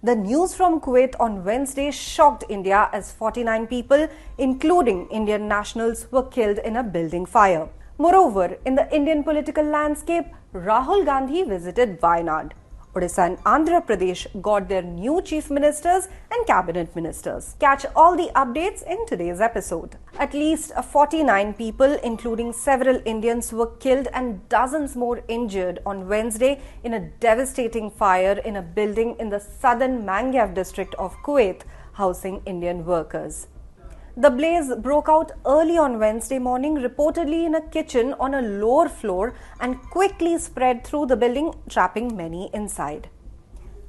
The news from Kuwait on Wednesday shocked India as 49 people, including Indian nationals, were killed in a building fire. Moreover, in the Indian political landscape, Rahul Gandhi visited Wayanad. Odisha and Andhra Pradesh got their new chief ministers and cabinet ministers. Catch all the updates in today's episode. At least 49 people, including several Indians, were killed and dozens more injured on Wednesday in a devastating fire in a building in the southern Mangaf district of Kuwait, housing Indian workers. The blaze broke out early on Wednesday morning, reportedly in a kitchen on a lower floor, and quickly spread through the building, trapping many inside.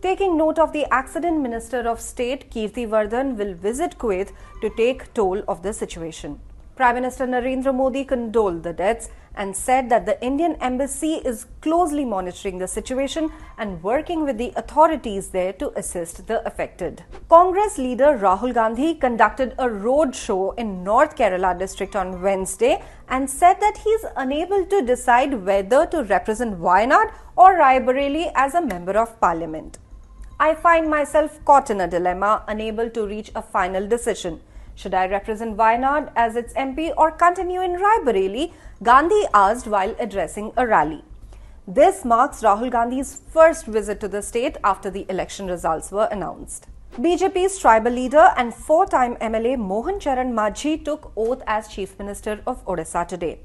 Taking note of the accident, Minister of State Kirti Vardhan will visit Kuwait to take toll of the situation. Prime Minister Narendra Modi condoled the deaths and said that the Indian embassy is closely monitoring the situation and working with the authorities there to assist the affected. Congress leader Rahul Gandhi conducted a road show in North Kerala district on Wednesday and said that he is unable to decide whether to represent Wayanad or Raebareli as a member of parliament. I find myself caught in a dilemma, unable to reach a final decision. Should I represent Wayanad as its MP or continue in Raebareli? Gandhi asked while addressing a rally. This marks Rahul Gandhi's first visit to the state after the election results were announced. BJP's tribal leader and four-time MLA Mohan Charan Majhi took oath as Chief Minister of Odisha today.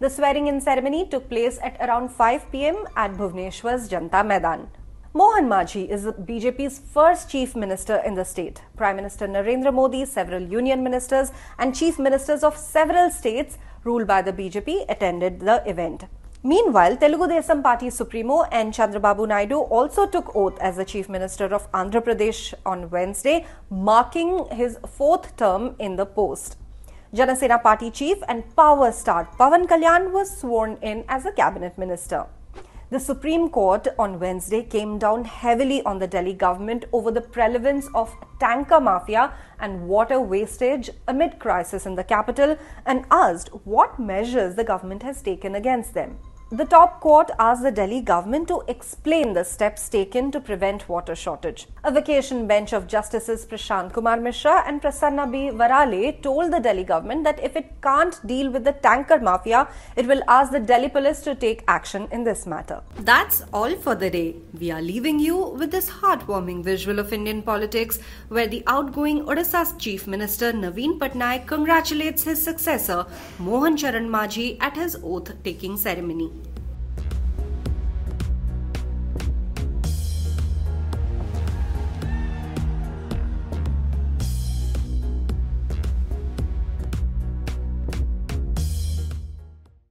The swearing-in ceremony took place at around 5 pm at Bhubaneswar's Janta Maidan. Mohan Majhi is BJP's first chief minister in the state. Prime Minister Narendra Modi, several union ministers, and chief ministers of several states ruled by the BJP attended the event. Meanwhile, Telugu Desam Party Supremo N. Chandrababu Naidu also took oath as the Chief Minister of Andhra Pradesh on Wednesday, marking his fourth term in the post. Janasena Party Chief and power star Pawan Kalyan was sworn in as a cabinet minister. The Supreme Court on Wednesday came down heavily on the Delhi government over the prevalence of tanker mafia and water wastage amid crisis in the capital and asked what measures the government has taken against them. The top court asked the Delhi government to explain the steps taken to prevent water shortage. A vacation bench of Justices Prashant Kumar Mishra and Prasanna B. Varale told the Delhi government that if it can't deal with the tanker mafia, it will ask the Delhi police to take action in this matter. That's all for the day. We are leaving you with this heartwarming visual of Indian politics where the outgoing Odisha's Chief Minister Naveen Patnaik congratulates his successor Mohan Charan Majhi at his oath taking ceremony.